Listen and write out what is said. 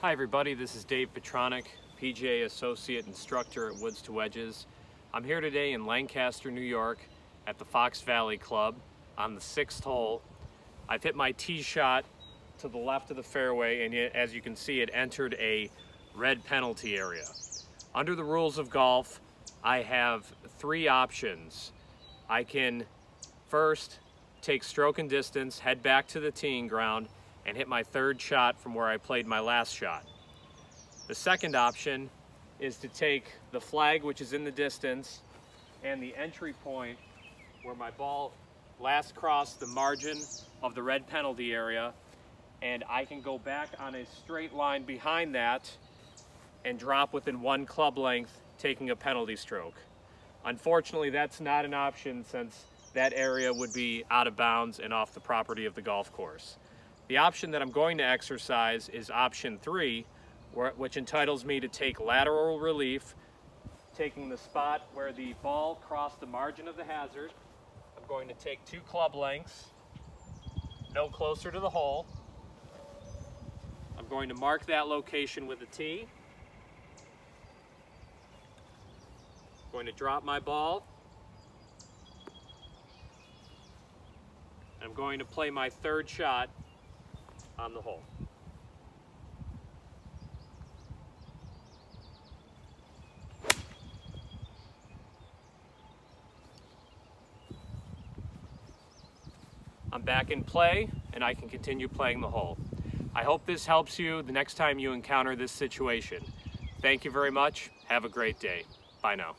Hi everybody, this is Dave Patronik, PGA Associate Instructor at Woods to Wedges. I'm here today in Lancaster, New York at the Fox Valley Club on the sixth hole. I've hit my tee shot to the left of the fairway and it, as you can see it entered a red penalty area. Under the rules of golf, I have three options. I can first take stroke and distance, head back to the teeing ground, and hit my third shot from where I played my last shot. The second option is to take the flag which is in the distance and the entry point where my ball last crossed the margin of the red penalty area and I can go back on a straight line behind that and drop within one club length taking a penalty stroke. Unfortunately, that's not an option since that area would be out of bounds and off the property of the golf course. The option that I'm going to exercise is option three, which entitles me to take lateral relief, taking the spot where the ball crossed the margin of the hazard. I'm going to take two club lengths, no closer to the hole. I'm going to mark that location with a tee. I'm going to drop my ball. I'm going to play my third shot on the hole. I'm back in play and I can continue playing the hole. I hope this helps you the next time you encounter this situation. Thank you very much. Have a great day. Bye now.